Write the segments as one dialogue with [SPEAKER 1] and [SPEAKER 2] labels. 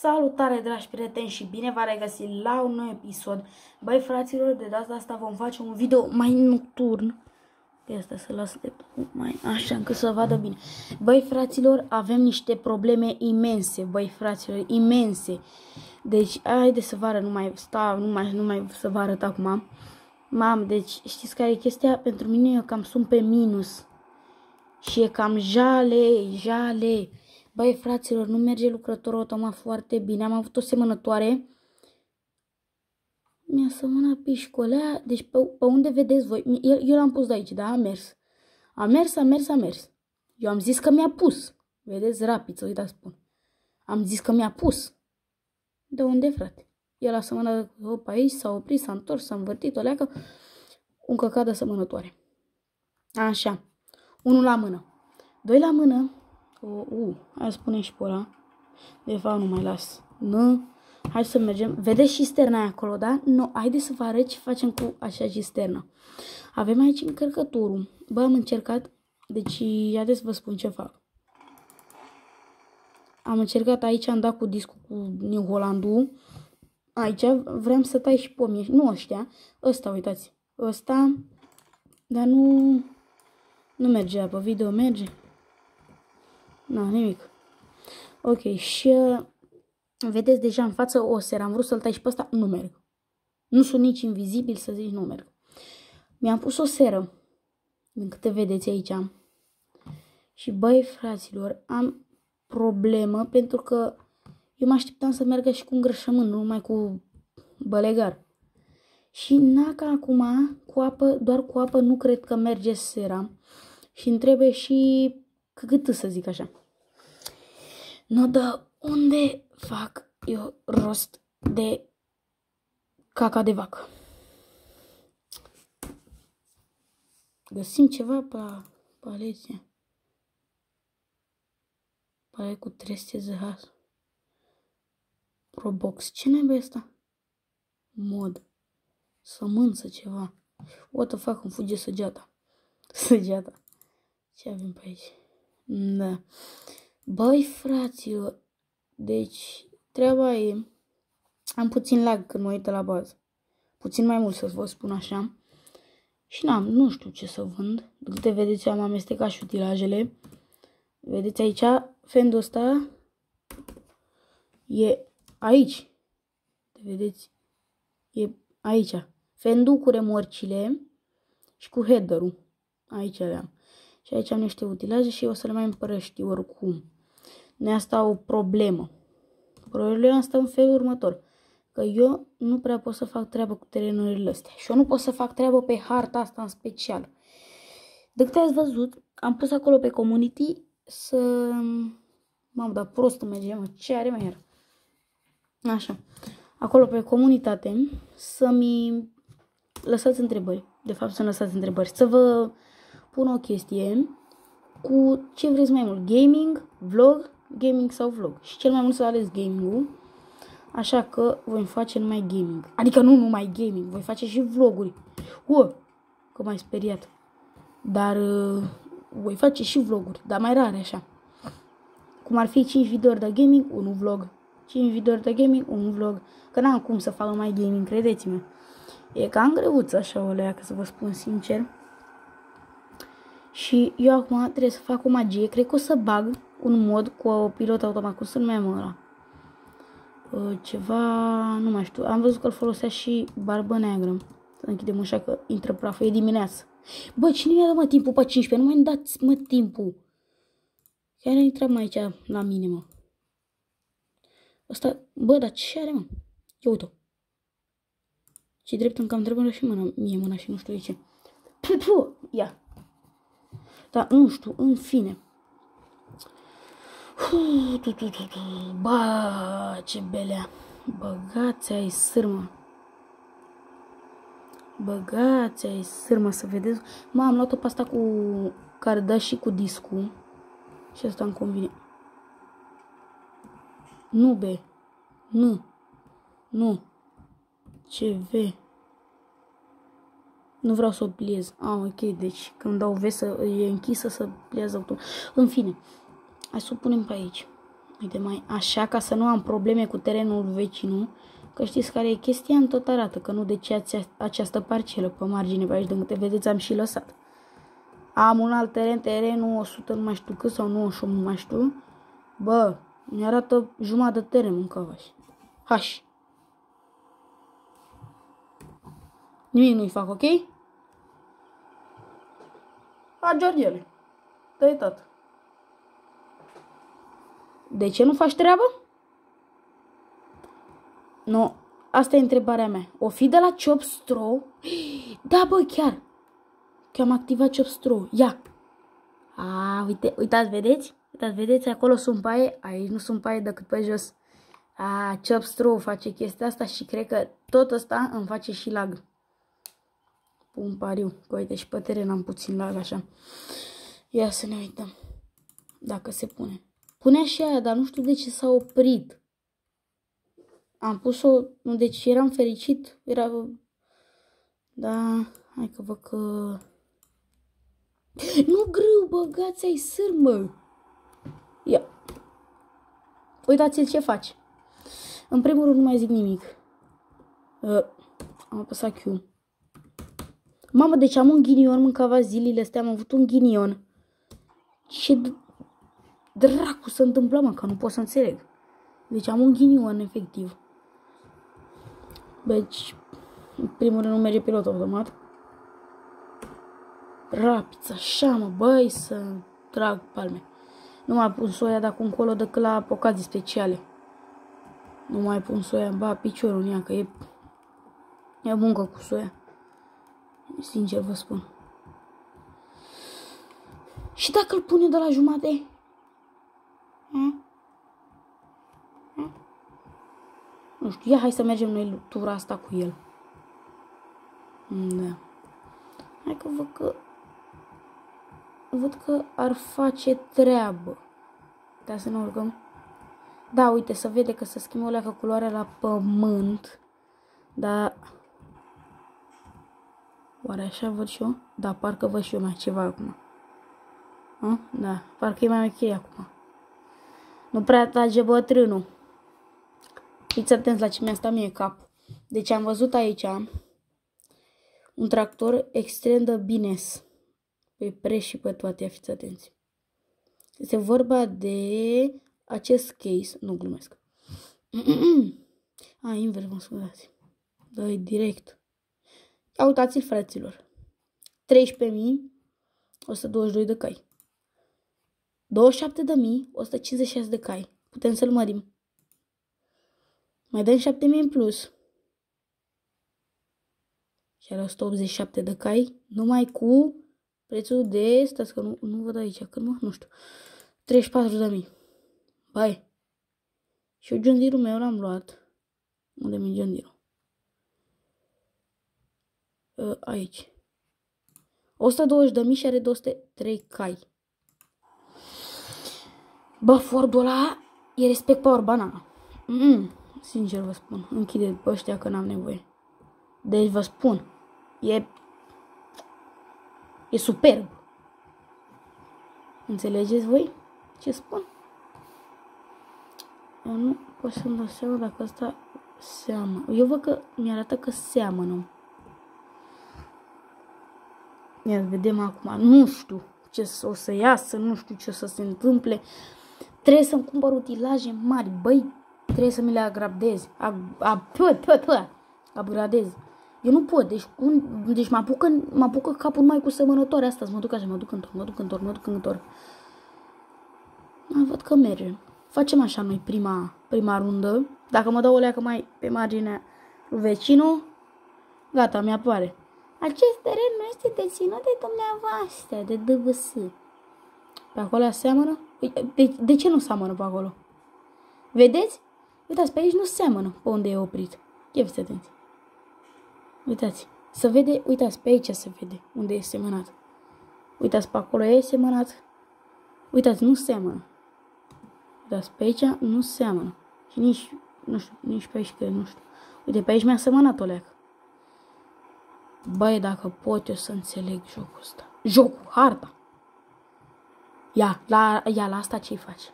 [SPEAKER 1] Salutare dragi prieteni și bine v-a regăsit la un nou episod. Băi fraților, de data asta vom face un video mai nocturn. Asta să las de mai așa încât să vadă bine. Băi fraților, avem niște probleme imense, băi fraților, imense. Deci, haide să vă arăt, nu mai stau, nu mai, nu mai să vă arăt acum. Mam, deci știți care e chestia? Pentru mine eu cam sunt pe minus. Și e cam jale, jale. Băi, fraților, nu merge lucrătorul automat foarte bine. Am avut o semănătoare. Mi-a sămânat pișcolea. Deci pe, pe unde vedeți voi? Eu, eu l-am pus de aici, da? A mers. A mers, a mers, a mers. Eu am zis că mi-a pus. Vedeți, rapid, să uitați spun. Am zis că mi-a pus. De unde, frate? El a sămânat pe aici, s-a oprit, s-a întors, s-a învârtit o leacă. Un căcat de sămănătoare. Așa. Unul la mână. Doi la mână. O, u, hai să spunem și pe ăla. De fapt, nu mai las. Nu. Hai să mergem. Vedeți și sterna acolo, da? Nu, haideți să vă arăt ce facem cu așa cisternă. Avem aici încărcătorul. Bă, am încercat. Deci, haideți să vă spun ce fac. Am încercat aici, am dat cu discul cu New Hollandul. Aici vrem să tai și pomii. Nu ăștia. Ăsta, uitați. Ăsta. Dar nu... Nu merge pe video, merge. Nu, nimic. Ok, și uh, vedeți deja în față o seră. Am vrut să-l tai și pe ăsta, nu merg. Nu sunt nici invizibil să zici nu merg. Mi-am pus o seră, din câte vedeți aici. Și băi, fraților, am problemă pentru că eu mă așteptam să meargă și cu îngrășământ, nu numai cu bălegar. Și naca acum, cu apă, doar cu apă nu cred că merge sera. Și îmi trebuie și cât să zic așa. Nu, dar unde fac eu rost de caca de vacă? Găsim ceva pe paleția. Pare cu 300 ZH. Probox. Ce naiba asta? Mod. Sămânță ceva. What the fuck, îmi fuge săgeata. Săgeata. Ce avem pe aici? Da. Băi, fraților, deci treaba e, am puțin lag când mă uit la bază. Puțin mai mult să vă spun așa. Și n-am, nu știu ce să vând. De câte vedeți, am amestecat și utilajele. Vedeți aici, fendul ăsta e aici. Vedeți? E aici. Fendul cu remorcile și cu header-ul. Aici le-am. Și aici am niște utilaje și o să le mai împărăști oricum. Ne asta o problemă. Problema asta în felul următor. Că eu nu prea pot să fac treabă cu terenurile astea. Și eu nu pot să fac treabă pe harta asta în special. De câte ați văzut, am pus acolo pe community să... Mamă, dar prost merge, mă. Ce are mai iar? Așa. Acolo pe comunitate să-mi lăsați întrebări. De fapt, să-mi lăsați întrebări. Să vă pun o chestie cu ce vreți mai mult, gaming, vlog, gaming sau vlog. Și cel mai mult să ales gaming-ul, așa că voi face numai gaming. Adică nu numai gaming, voi face și vloguri. Ua, că m-ai speriat. Dar uh, voi face și vloguri, dar mai rare așa. Cum ar fi 5 videouri de gaming, un vlog. 5 videouri de gaming, un vlog. Că n-am cum să fac mai gaming, credeți-mă. E cam greuț așa o leacă, să vă spun sincer. Și eu acum trebuie să fac o magie. Cred că o să bag un mod cu o pilot automat. Cum să numeam ăla? Uh, ceva, nu mai știu. Am văzut că îl folosea și barbă neagră. Să închidem ușa că intră praful. E dimineață. Bă, cine mi-a dat mă timpul pe 15? Nu mai dați mă timpul. Chiar intrăm aici la mine, mă. Asta, bă, dar ce are, mă? Ia uite-o. Ce drept încă am trebuie și mâna, mie mâna și nu știu de ce. Puh, ia. Dar nu știu, în fine. Ba, ce belea. Băgați ai sârmă. Băgați ai sârmă să vedeți. Mă, am luat-o pe asta cu care dă și cu discul. Și asta îmi convine. Nu, be. Nu. Nu. Ce ve. Nu vreau să o pliez. Ah, ok, deci când dau V să e închisă să pliez automat. În fine, hai să o punem pe aici. Uite, mai așa, ca să nu am probleme cu terenul vecinul, că știți care e chestia, în tot arată că nu de ce această parcelă pe margine pe aici, de câte vedeți, am și lăsat. Am un alt teren, terenul 100 nu mai știu cât sau 98 nu mai știu. Bă, mi arată jumătate de teren în cavaș. Haș. Nimic nu-i fac, ok? A, Georgiele. Dă-i tot. De ce nu faci treabă? Nu, asta e întrebarea mea. O fi de la Chop Straw? Da, bă, chiar. Că am activat Chop Straw. Ia. A, uite, uitați, vedeți? Uitați, vedeți, acolo sunt paie. Aici nu sunt paie decât pe jos. A, Chop Straw face chestia asta și cred că tot ăsta îmi face și lag. Pun pariu. Că uite, și pe teren am puțin lag așa. Ia să ne uităm. Dacă se pune. Punea și aia, dar nu știu de ce s-a oprit. Am pus-o, deci eram fericit, era... Da, hai că văd că... Nu grâu, băgați ai sârmă! Ia. Uitați-l ce faci. În primul rând nu mai zic nimic. Uh, am apăsat Q. Mamă, deci am un ghinion, mâncava zilele astea, am avut un ghinion. Ce dracu se întâmplă, mă, că nu pot să înțeleg. Deci am un ghinion, efectiv. Deci, în primul rând nu merge pilot automat. Rapid, așa, mă, băi, să trag palme. Nu mai pun soia de acum încolo decât la ocazii speciale. Nu mai pun soia, ba piciorul în ea, că e, e muncă cu soia. Sincer vă spun. Și dacă îl pune de la jumate? Hmm? Hmm? Nu știu, ia hai să mergem noi tura asta cu el. Da. Hai că văd că... Văd că ar face treabă. Da, să ne urcăm. Da, uite, să vede că se schimbă o leacă culoarea la pământ. Da. Oare așa văd și eu? Da, parcă văd și eu mai ceva acum. A? Da, parcă e mai ok acum. Nu prea trage bătrânul. Fiți atenți la ce mi-a stat mie cap. Deci am văzut aici un tractor extrem de bines. Pe preț și pe toate, fiți atenți. Este vorba de acest case, nu glumesc. A, invers, mă scuzați. Da, direct. Uitați-l, fraților. 13.122 de cai. 27.156 de cai. Putem să-l mărim. Mai dăm 7000 în plus. Și are 187 de cai. Numai cu prețul de... Stați că nu, nu văd aici. Cât mă? Nu știu. 34.000. Bai. Și eu John meu l-am luat. Unde mi John Deere? Uh, aici. 120.000 și are 203 cai. Bă, Fordul ăla e respect Power Banana. Mm, sincer vă spun. Închide pe ăștia că n-am nevoie. Deci vă spun. E... E superb. Înțelegeți voi ce spun? Eu nu pot să-mi dau seama dacă asta seamănă. Eu văd că mi-arată că seamănă. Ia vedem acum. Nu știu ce o să iasă, nu știu ce o să se întâmple. Trebuie să-mi cumpăr utilaje mari, băi, trebuie să mi le agrabdez. Ag, ag, pă, pă, pă, abradez. Eu nu pot, deci, un, deci mă, apucă, mă apucă capul mai cu semănătoare asta, mă duc așa, mă duc într mă duc într mă duc într Văd că merge. Facem așa noi prima, prima rundă. Dacă mă dau o leacă mai pe marginea lui vecinul, gata, mi-apare. Acest teren nu este deținut de dumneavoastră, de DVS. Pe acolo seamănă? Păi, de, de ce nu seamănă pe acolo? Vedeți? Uitați, pe aici nu seamănă pe unde e oprit. Ia fiți atenți. Uitați. Să vede, uitați, pe aici se vede unde e semănat. Uitați, pe acolo e semănat. Uitați, nu seamănă. Uitați, pe aici nu seamănă. Și nici, nu știu, nici pe aici, că nu știu. Uite, pe aici mi-a semănat o leacă. Băi, dacă pot eu să înțeleg jocul ăsta. Jocul, harta. Ia, la, ia, la asta ce-i faci?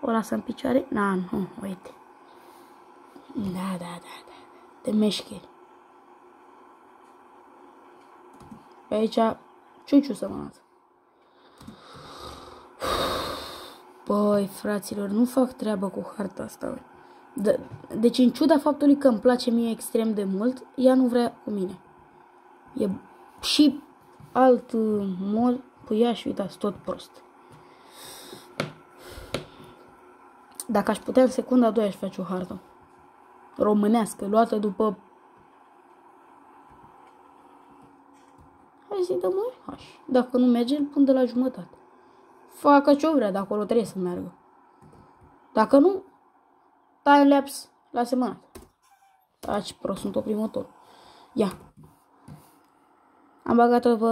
[SPEAKER 1] O lasă în picioare? Na, nu, uite. Da, da, da, da. Te meșcheri. Pe aici, ciuciu să mănânță. Băi, fraților, nu fac treabă cu harta asta, De, deci, în ciuda faptului că îmi place mie extrem de mult, ea nu vrea cu mine. E și alt uh, mod cu ea și uitați, tot prost. Dacă aș putea în secunda a doua aș face o hartă. Românească, luată după... Hai să-i dăm H. Dacă nu merge, îl pun de la jumătate. Facă ce-o vrea, de acolo trebuie să meargă. Dacă nu, time lapse la semănat. Taci prost, sunt oprimător. Ia. Am bagat-o pe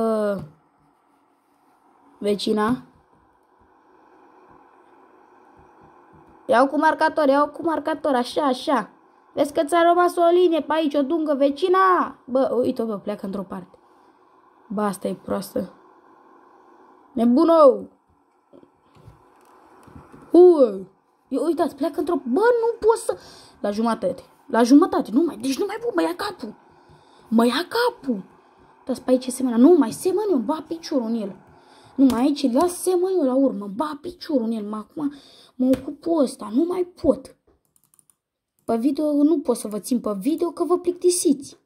[SPEAKER 1] vecina. Iau cu marcator, iau cu marcator, așa, așa. Vezi că ți-a rămas o linie pe aici, o dungă vecina? Bă, uite-o, bă, pleacă într-o parte. Bă, asta e proastă. Nebună! Ue! Eu, uitați, pleacă într-o... Bă, nu pot să... La jumătate. La jumătate, nu mai... Deci nu mai pot, mă ia capul. Mă ia capul. Dați pe aici semănă. Nu, mai semăn eu, ba piciorul în el. Nu, mai aici, las semăn eu la urmă. Ba piciorul în el. Mă, acum mă ocup cu ăsta. Nu mai pot. Pe video nu pot să vă țin pe video că vă plictisiți.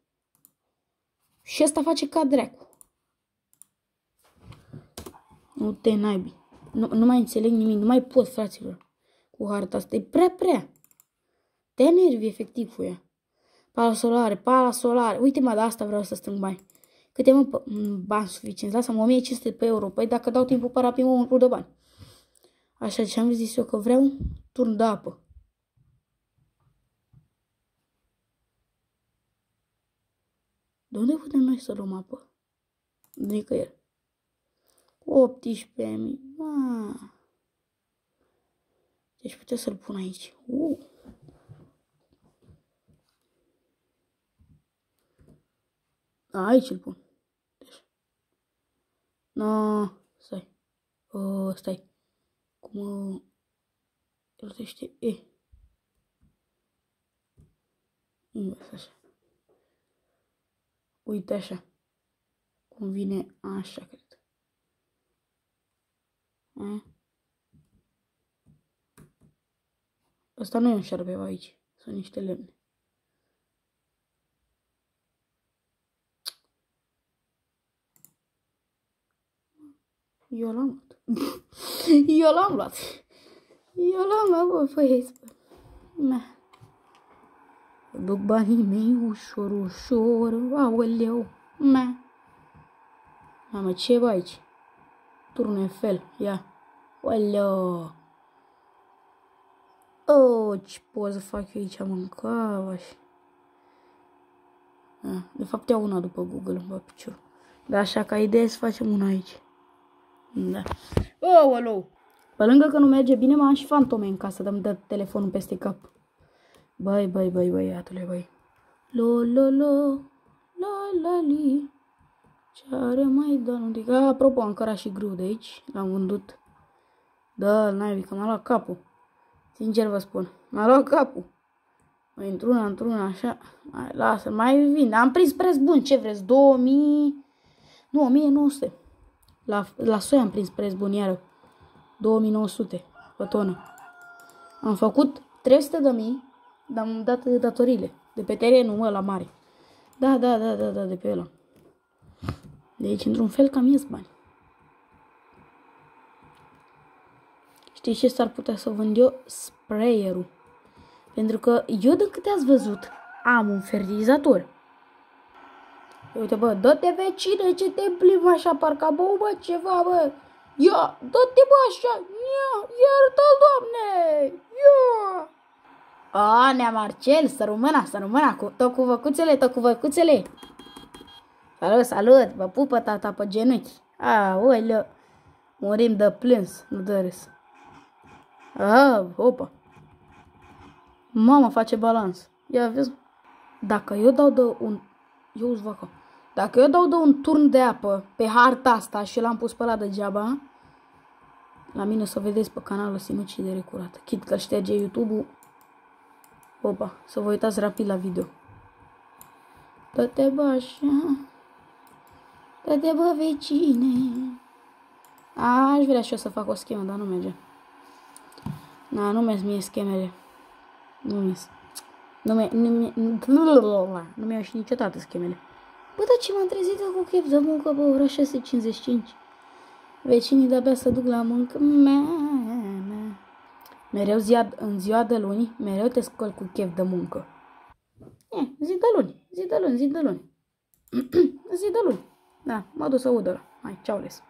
[SPEAKER 1] Și asta face ca dracu. Nu te naibi. Nu, nu mai înțeleg nimic. Nu mai pot, fraților. Cu harta asta. E prea, prea. Te nervi efectiv cu ea. Pala solare, pala solare. Uite mă, de asta vreau să strâng bani. Câte mă bani suficient? Lasă-mă 1500 pe euro. Păi dacă dau timpul para pe un de bani. Așa ce am zis eu că vreau turn de apă. De unde putem noi să luăm apă? Nicăieri. 18.000. Ah. Deci puteți să-l pun aici. Uh. A, aici îl pun. Deci. No, stai. Uh, stai. Cum uh, rotește E. Invers așa. Uite așa. Cum vine așa, cred. A? Asta nu e un șerbeu aici. Sunt niște lemne. Eu l-am luat. Eu l-am luat. Eu l-am luat, bă, băieți, bă. Mea. Duc banii mei ușor, ușor, aoleu, mea. Mamă, ce e aici? Turne fel, ia. Aoleu. Oh, ce pot să fac eu aici, mâncava și... Ah, de fapt iau una după Google, bă, picior. Dar așa ca idee să facem una aici. Da. Oh, alo. Pe lângă că nu merge bine, m-am și fantome în casă, dăm de telefonul peste cap. Băi, băi, băi, băi, iatule, băi. Lo, lo, lo, la, la, li. Ce are mai da, că, apropo, am cărat și grâu de aici, l-am vândut. Da, n-ai că m-a luat capul. Sincer vă spun, m-a luat capul. Mă într-una, într-una, așa. Mai, lasă, mai vin. Am prins preț bun, ce vreți, 2000... Nu, 1900. La, la soi am prins preț bun iară. 2900 pe tonă. Am făcut 300 de mii, dar am dat datorile. De pe terenul mă, la mare. Da, da, da, da, da, de pe ăla. Deci, într-un fel, cam ies bani. Știi ce s-ar putea să vând eu? Sprayerul. Pentru că eu, de câte ați văzut, am un fertilizator. Uite, bă, dă-te vecine, ce te plimbi așa, parcă, bă, bă, ceva, bă. Ia, dă-te, bă, așa, ia, iartă-l, doamne, ia. A, nea Marcel, să rămâna, să rămâna, cu, tot cu văcuțele, tot cu văcuțele. Salut, salut, vă pupă tata pe genunchi. A, uite, murim de plâns, nu de râs. A, opa. Mama face balans. Ia vezi, dacă eu dau de un... Eu îți vacă. Dacă eu dau de un turn de apă pe harta asta și l-am pus pe la degeaba, la mine o să vedeți pe canalul Sinucidere Curată. Chit că șterge YouTube-ul. Opa, să vă uitați rapid la video. Dă-te bă așa. Dă-te bă vecine. Aș, aș vrea și eu să fac o schemă, dar nu merge. Na, nu merg mie schemele. Nu mi Nu mi nu mi nu mi și niciodată schemele. Bă, dar ce m-am trezit cu chef de muncă pe ora 6.55. Vecinii de-abia să duc la muncă. Mea, mea. Mereu ziua, în ziua de luni, mereu te scol cu chef de muncă. E, zi de luni, zi de luni, zi de luni. zi de luni. Da, mă duc să udă. Hai, ceau les.